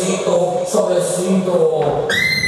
cinto sobre.